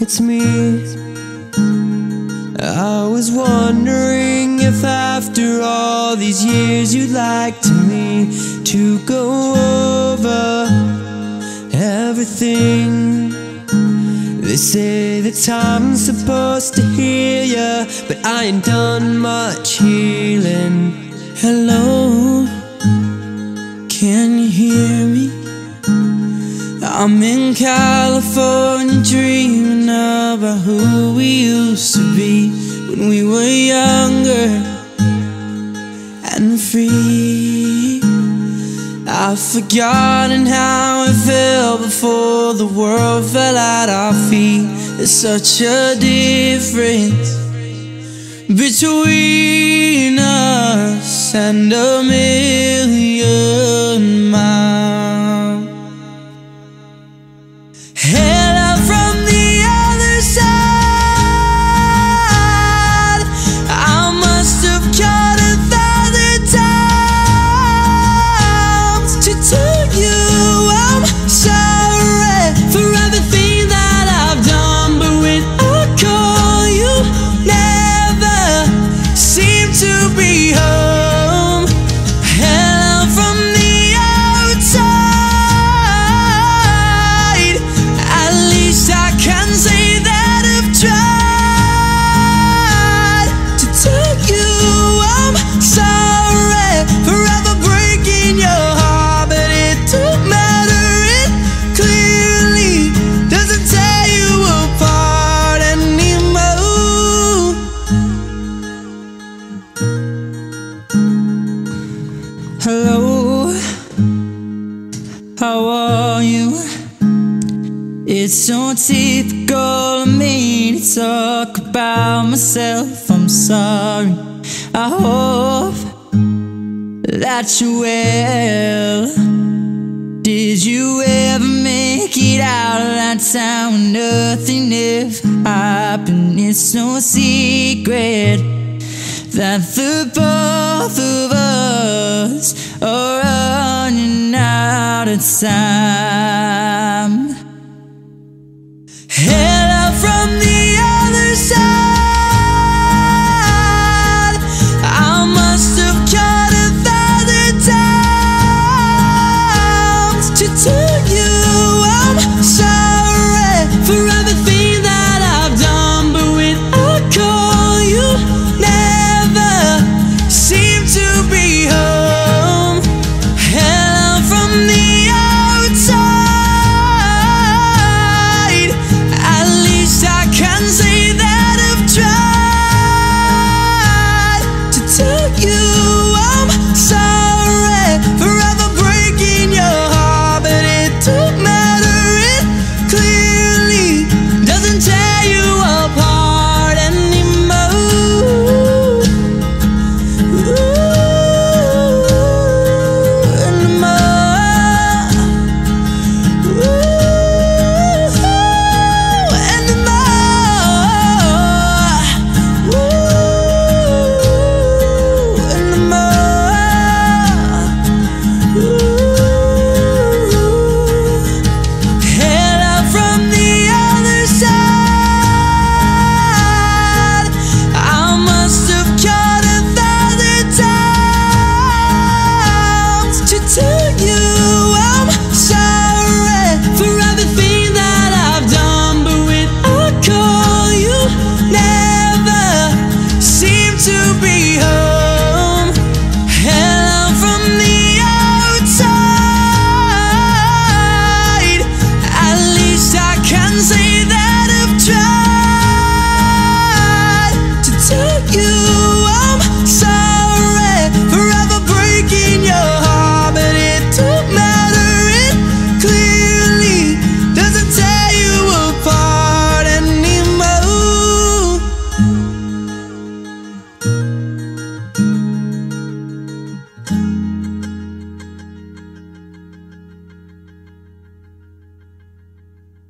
it's me. I was wondering if after all these years you'd like to me to go over everything. They say that time's supposed to heal ya, but I ain't done much healing. Hello, I'm in California dreaming about who we used to be when we were younger and free. I've forgotten how it felt before the world fell at our feet. There's such a difference between us and a million miles. It's so typical of me to talk about myself. I'm sorry. I hope that you're well. Did you ever make it out of that town nothing ever happened? It's no secret that the both of us are running out of time.